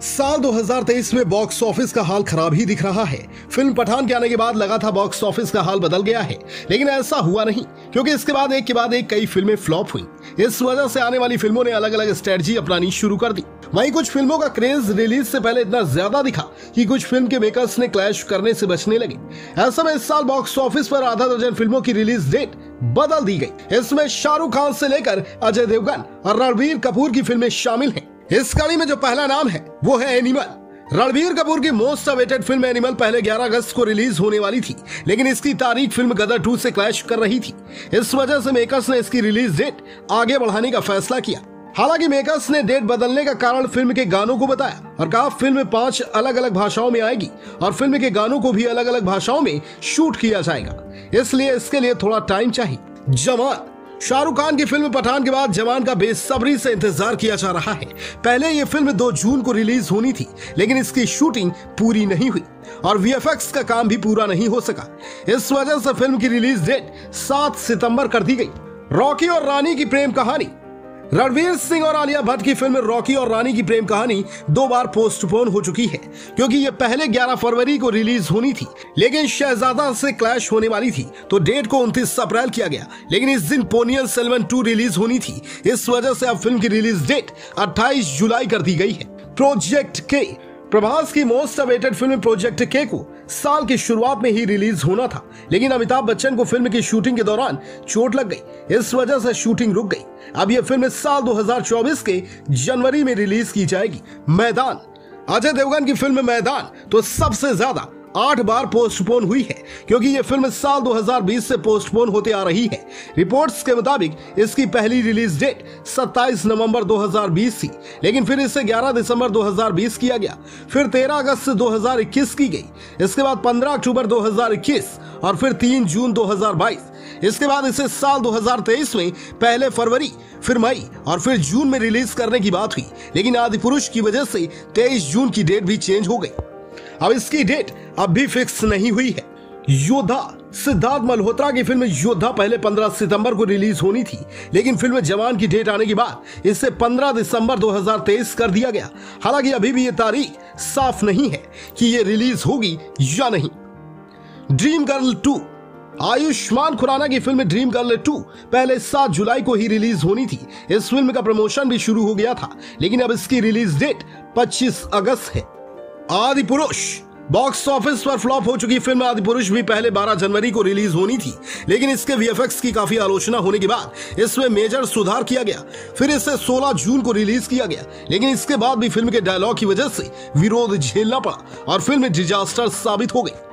साल 2023 में box office का हाल खराब ही दिख रहा है। फ़िल्म पठान के आने के बाद लगा था बॉक्स ऑफ़िस का हाल बदल गया है। लेकिन ऐसा हुआ नहीं, क्योंकि इसके बाद एक के बाद एक कई फ़िल्में फ्लॉप हुई। इस वजह से आने वाली फ़िल्मों ने अलग अलग स्ट्रेटजी अपनानी शुरू कर दी। वहीं कुछ फ़िल्मों का क्रेज रिलीज़ से पहले इतना ज़्यादा दिखा कि कुछ फ़िल्म के मेकर्स ने क्लैश करने से बचने लगे। ऐसे में इस साल बॉक्स ऑफ़िस पर आधा दर्जन फ़िल्मों की रिलीज़ डेट बदल दी गई। इसमें शाहरुख खान से लेकर अजय देवगन और रणबीर कपूर की फ़िल्में शामिल हैं। इस कड़ी में जो पहला नाम है, वो है एनिमल रणबीर कपूर की मोस्ट अवेटेड फ़िल्म एनिमल पहले 11 अगस्त को रिलीज़ होने वाली थी, लेकिन इसकी तारीख फ़िल्म गदर 2 से क्लैश कर रही थी। इस वजह से मेकर्स ने इसकी रिलीज़ डेट आगे बढ़ाने का फैसला किया। हालाँकि मेकर्स ने डेट बदलने का कारण फ़िल्म के गानों को बताया, और कहा फ़िल्म पाँच अलग अलग भाषाओं में आएगी, और फ़िल्म के गानों को भी अलग अलग भाषाओं में शूट किया जाएगा। इसलिए इसके लिए थोड़ा टाइम चाहिए। जवान शाहरुख खान की फ़िल्म पठान के बाद जवान का बेसब्री से इंतज़ार किया जा रहा है। पहले ये फ़िल्म 2 जून को रिलीज़ होनी थी, लेकिन इसकी शूटिंग पूरी नहीं हुई और वीएफएक्स का काम भी पूरा नहीं हो सका। इस वजह से फ़िल्म की रिलीज़ डेट 7 सितंबर कर दी गई। रॉकी और रानी की प्रेम कहानी रणवीर सिंह और आलिया भट्ट की फ़िल्म रॉकी और रानी की प्रेम कहानी दो बार पोस्टपोन हो चुकी है, क्योंकि ये पहले 11 फरवरी को रिलीज़ होनी थी, लेकिन शहजादा से क्लैश होने वाली थी तो डेट को 29 अप्रैल किया गया। लेकिन इस दिन पोनियल सेलवन टू रिलीज़ होनी थी, इस वजह से अब फ़िल्म की रिलीज़ डेट 28 जुलाई कर दी गई है। प्रोजेक्ट के प्रभास की मोस्ट अवेटेड फ़िल्म प्रोजेक्ट के को साल की शुरुआत में ही रिलीज़ होना था, लेकिन अमिताभ बच्चन को फ़िल्म की शूटिंग के दौरान चोट लग गई। इस वजह से शूटिंग रुक गई। अब यह फ़िल्म साल 2024 के जनवरी में रिलीज़ की जाएगी। मैदान। अजय देवगन की फ़िल्म मैदान तो सबसे ज़्यादा आठ बार पोस्टपोन हुई है, क्योंकि ये फ़िल्म साल 2020 से पोस्टपोन होते आ रही है। रिपोर्ट्स के मुताबिक, इसकी पहली रिलीज़ डेट 27 नवंबर 2020 थी, लेकिन फिर इसे 11 दिसंबर 2020 किया गया। फिर 13 अगस्त 2021 की गई, इसके बाद 15 अक्टूबर 2021 और फिर 3 जून 2022 इसके बाद इसे साल 2023 में, पहले फरवरी, फिर मई और फिर जून में रिलीज़ करने की बात हुई, लेकिन आदि पुरुष की वजह से 23 जून की डेट भी चेंज हो गई। अब इसकी डेट अब भी फिक्स नहीं हुई है। योद्धा सिद्धार्थ मल्होत्रा की फ़िल्म योद्धा पहले 15 सितंबर को रिलीज़ होनी थी, लेकिन फ़िल्म जवान की डेट आने के बाद इसे 15 दिसंबर 2023 कर दिया गया। हालाँकि अभी भी ये तारीख साफ़ नहीं है कि ये रिलीज़ होगी या नहीं। Dream Girl two Ayushmann Khurrana की फ़िल्म ड्रीम गर्ल टू पहले 7 जुलाई को ही रिलीज़ होनी थी। इस फ़िल्म का प्रमोशन भी शुरू हो गया था, लेकिन अब इसकी रिलीज़ डेट 25 अगस्त है। आदि पुरुष बॉक्स ऑफ़िस पर फ्लॉप हो चुकी फ़िल्म आदि पुरुष भी पहले 12 जनवरी को रिलीज़ होनी थी। लेकिन इसके वीएफएक्स की काफ़ी आलोचना होने के बाद इसमें मेजर सुधार किया गया। फिर इसे 16 जून को रिलीज़ किया गया। लेकिन इसके बाद भी फ़िल्म के डायलॉग की वजह से विरोध झेलना पड़ा और फ़िल्म डिजास्टर साबित हो गई।